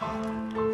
Música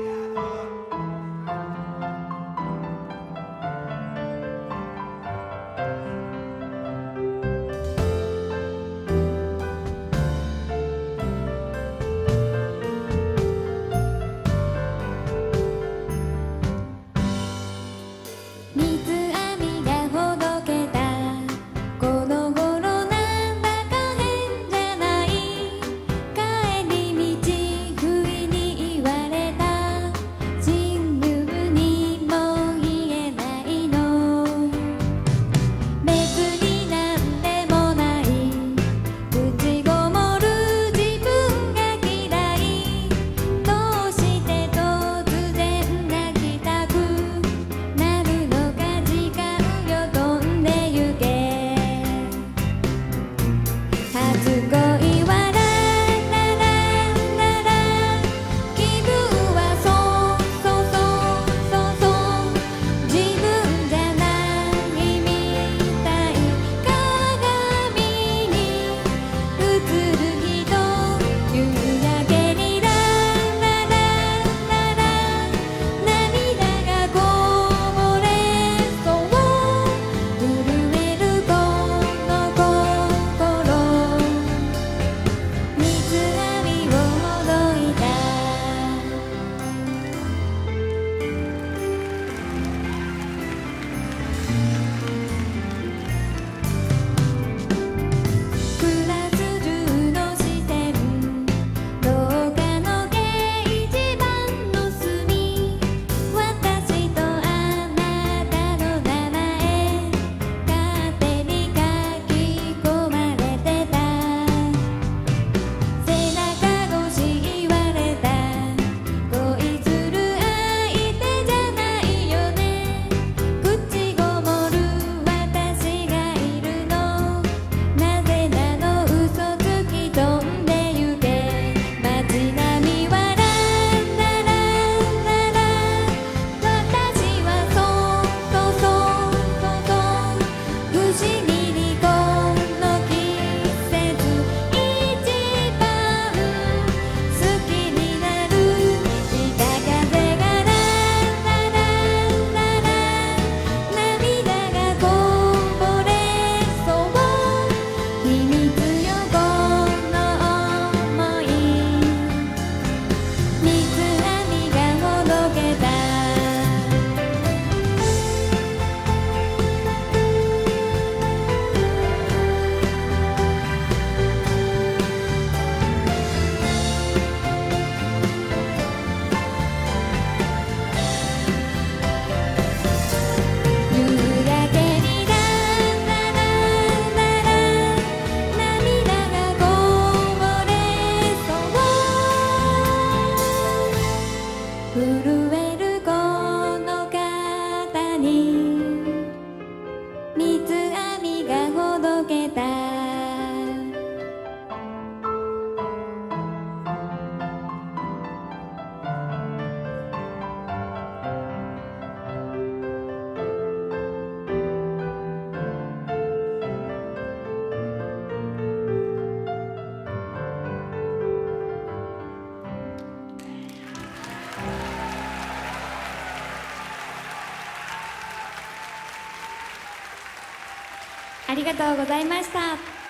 ありがとうございました。